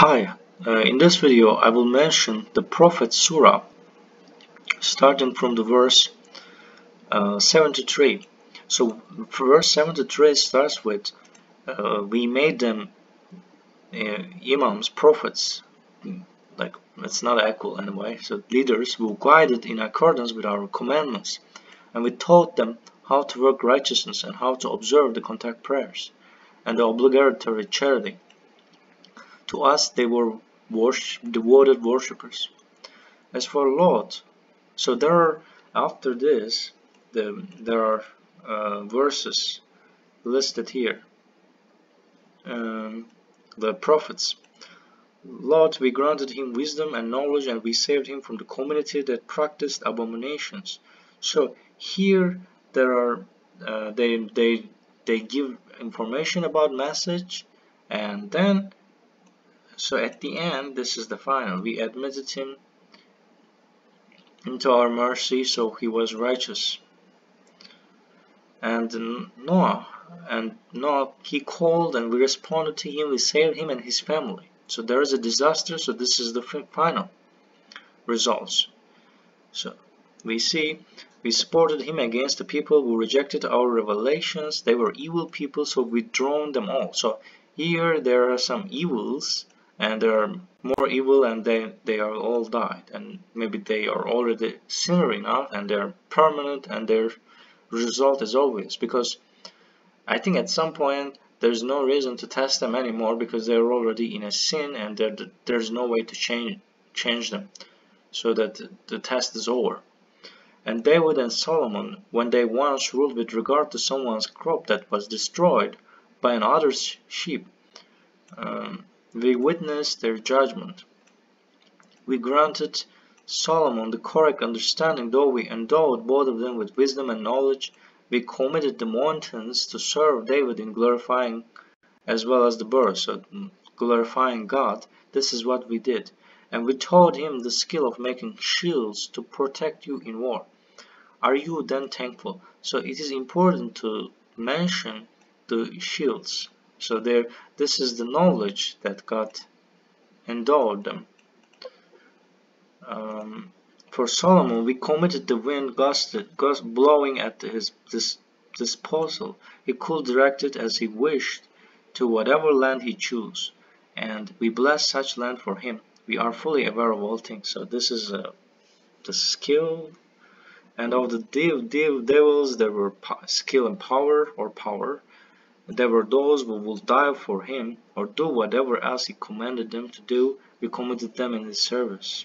Hi, uh, in this video I will mention the Prophet Surah starting from the verse uh, 73. So verse 73 starts with uh, we made them uh, imams, prophets, like it's not equal anyway, so leaders who guided in accordance with our commandments. And we taught them how to work righteousness and how to observe the contact prayers and the obligatory charity to us they were worship, devoted worshippers. As for Lot, so there are after this the, there are uh, verses listed here. Um, the prophets. Lot, we granted him wisdom and knowledge and we saved him from the community that practiced abominations. So here there are uh, they they they give information about message and then so at the end, this is the final. We admitted him into our mercy, so he was righteous. And Noah, and Noah, he called and we responded to him, we saved him and his family. So there is a disaster, so this is the final results. So we see we supported him against the people who rejected our revelations. They were evil people, so we drowned them all. So here there are some evils and they are more evil and they, they are all died and maybe they are already sinner enough and they're permanent and their result is obvious because I think at some point there's no reason to test them anymore because they're already in a sin and there's no way to change change them so that the test is over. And David and Solomon, when they once ruled with regard to someone's crop that was destroyed by another's sheep, um, we witnessed their judgment. We granted Solomon the correct understanding, though we endowed both of them with wisdom and knowledge. We committed the mountains to serve David in glorifying as well as the birds, so mm, glorifying God. This is what we did. And we taught him the skill of making shields to protect you in war. Are you then thankful? So it is important to mention the shields. So there, this is the knowledge that God endowed them. Um, for Solomon, we committed the wind gusted, gust blowing at his this disposal. He could direct it as he wished to whatever land he chose, and we bless such land for him. We are fully aware of all things. So this is uh, the skill, and of the dev, dev, devils there were skill and power or power, there were those who would die for him or do whatever else he commanded them to do, we committed them in his service.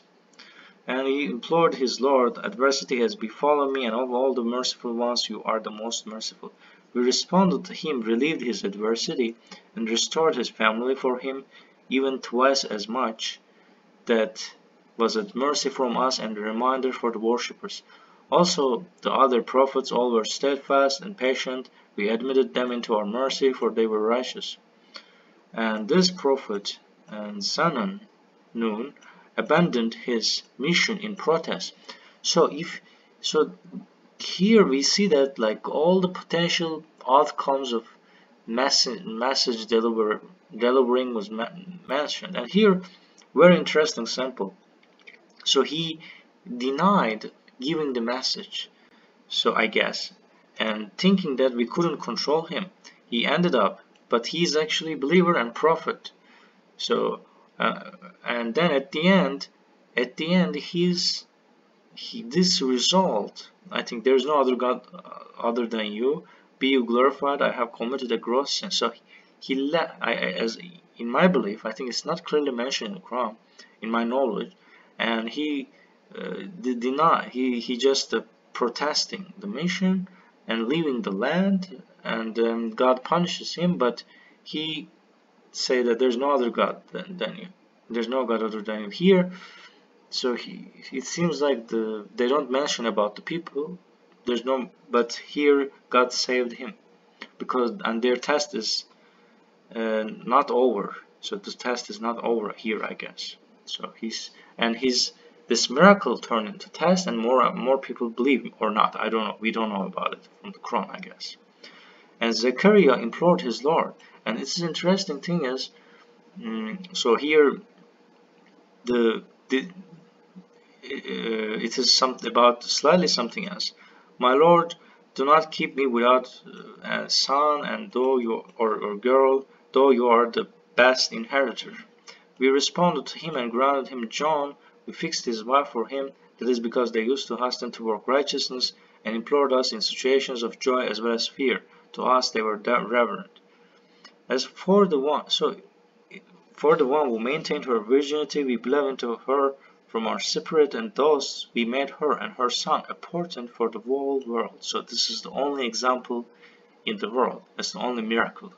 And he implored his Lord, Adversity has befallen me, and of all the merciful ones you are the most merciful. We responded to him, relieved his adversity, and restored his family for him, even twice as much. That was a mercy from us and a reminder for the worshippers. Also the other prophets all were steadfast and patient. We admitted them into our mercy, for they were righteous. And this prophet and Zan-Nun abandoned his mission in protest. So if so here we see that like all the potential outcomes of message, message deliver, delivering was mentioned and here very interesting sample so he denied giving the message. So I guess, and thinking that we couldn't control him, he ended up, but he's actually believer and prophet. So, uh, and then at the end, at the end, he's he, this result. I think there's no other God uh, other than you. Be you glorified. I have committed a gross sin. So he, he let, I, as in my belief, I think it's not clearly mentioned in the Quran, in my knowledge, and he uh, deny. He he just uh, protesting the mission and leaving the land and um, God punishes him but he say that there's no other God than, than you. There's no God other than you here. So he it seems like the they don't mention about the people. There's no but here God saved him because and their test is uh, not over. So the test is not over here I guess. So he's and he's this miracle turned into test and more more people believe or not. I don't know. We don't know about it from the Quran I guess. And Zechariah implored his Lord. And this interesting thing is mm, so here the, the uh, it is something about slightly something else. My lord do not keep me without uh, a son and though you or, or girl though you are the best inheritor. We responded to him and granted him John fixed his wife for him that is because they used to hasten to work righteousness and implored us in situations of joy as well as fear. To us they were reverent. As for the one, so for the one who maintained her virginity, we believe into her from our spirit, and thus we made her and her son a portent for the whole world. So this is the only example in the world. That's the only miracle.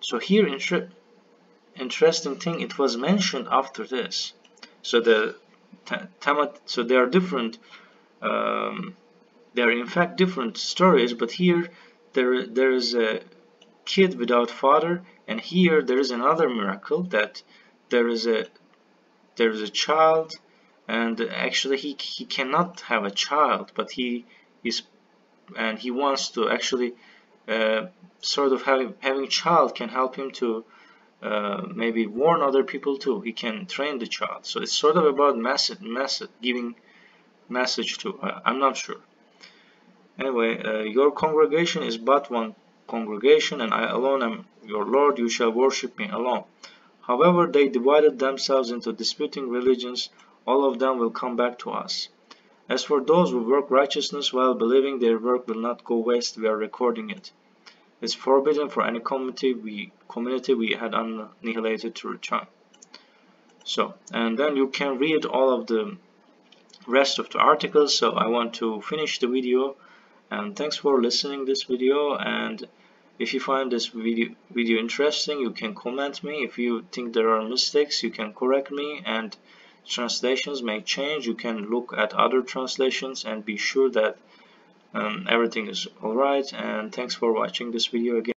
So here, inter interesting thing, it was mentioned after this. So the so they are different. Um, they are in fact different stories, but here there there is a kid without father, and here there is another miracle that there is a there is a child, and actually he he cannot have a child, but he is and he wants to actually uh, sort of having having child can help him to uh, maybe warn other people too. He can train the child. So it's sort of about message, message giving message to. Uh, I'm not sure. Anyway, uh, your congregation is but one congregation, and I alone am your Lord. You shall worship me alone. However, they divided themselves into disputing religions. All of them will come back to us. As for those who work righteousness while believing their work will not go waste, we are recording it. It's forbidden for any community we, community we had annihilated to return. So, and then you can read all of the rest of the articles. So I want to finish the video. And thanks for listening this video. And if you find this video video interesting you can comment me. If you think there are mistakes you can correct me. And translations may change. You can look at other translations and be sure that um, everything is alright and thanks for watching this video again